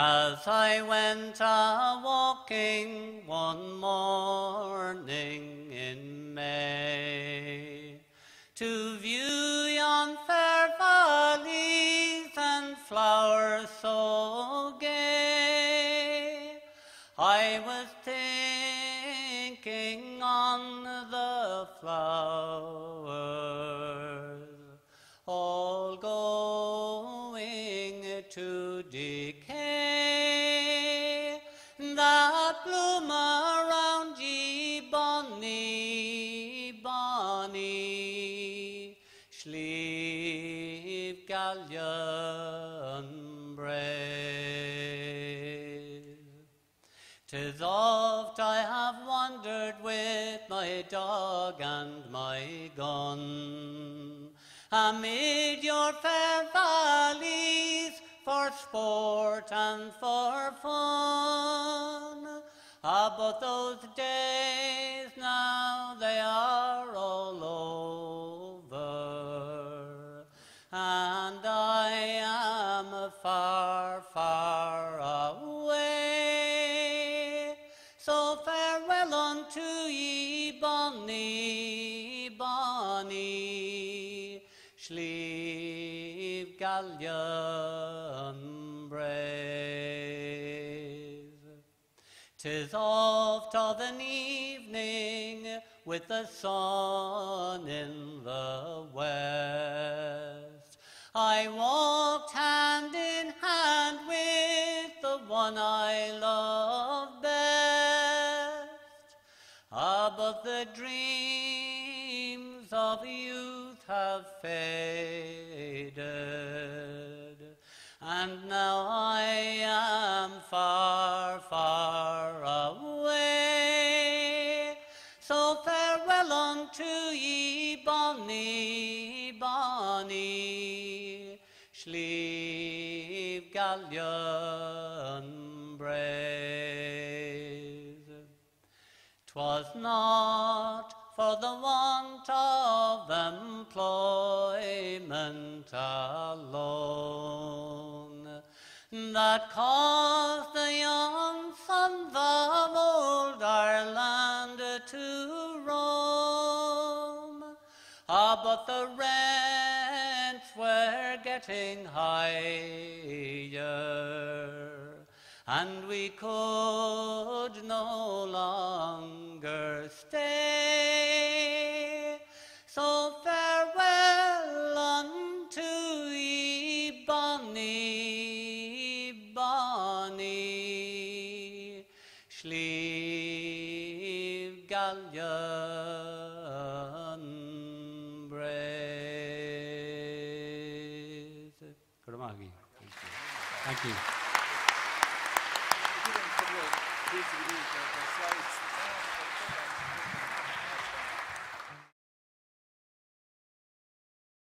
As I went a walking one morning in May to view yon fair valleys and flowers so gay, I was thinking on the flowers, Slieve Gallion braes. Tis oft I have wandered with my dog and my gun amid your fair valleys for sport and for fun. Ah, but those days now they are all over, bonny, Slieve Gallion braes. Tis oft of an evening with the sun in the west. I walked hand in hand with the one I love best. But the dreams of youth have faded, and now I am far, far away. So farewell unto ye, bonny, bonny, Slieve Gallion braes. 'Twas not for the want of employment alone that caused the young sons of old Ireland to roam. Ah, but the rents were getting higher, and we could no longer stay. Slieve Gallion braes. Kuramagi. Thank you. Thank you.